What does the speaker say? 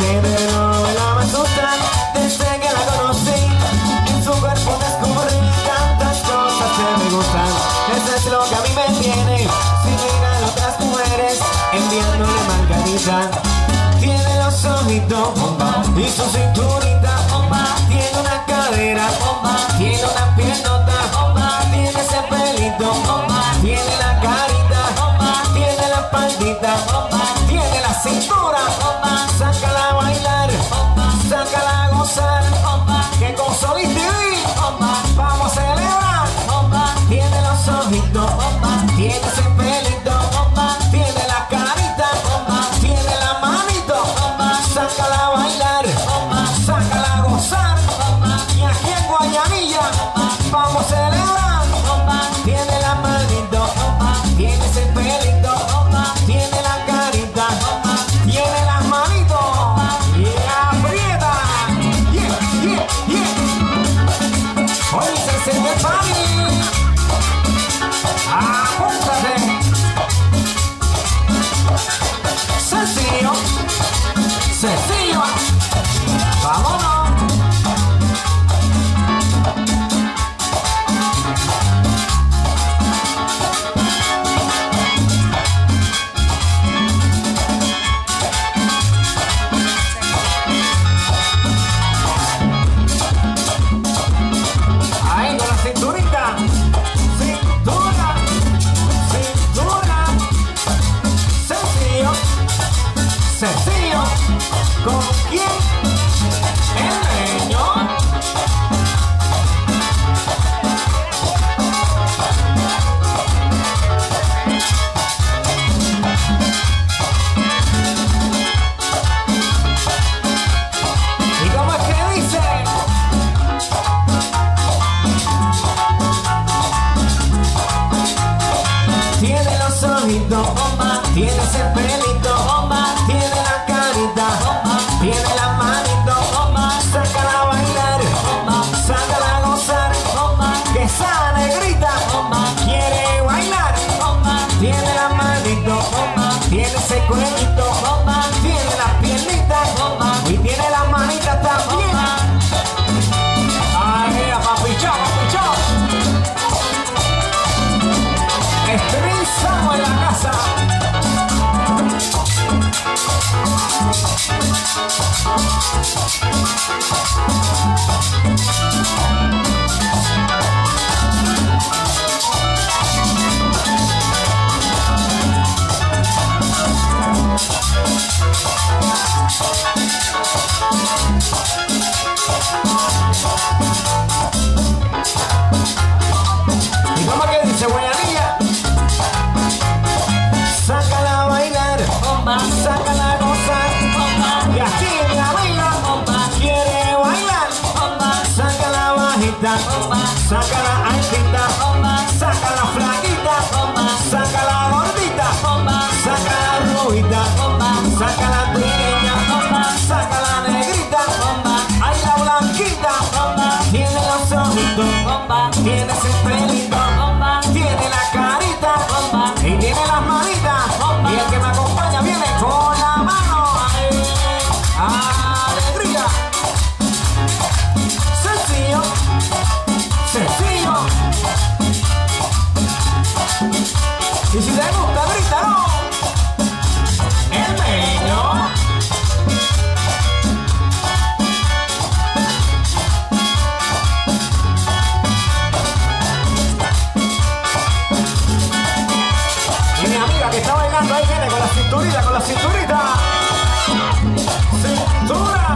Pero él a me asusta desde que la conocí, en su cuerpo descubrí tantas cosas que me gustan, eso es lo que a mí me tiene, si llegan otras mujeres, enviándole margarita, tiene los ojitos, opa, y su cinturita, opa, tiene una cadera. sencillo. ¿Con quién? El leñón. ¿Y cómo es que dice? Tiene los ojitos Thank you. saca la anchita, saca la flaca. Si te gusta, grítalo. ¡oh! El bello. Y mi amiga que está bailando ahí viene con la cinturita, con la cinturita. Cintura.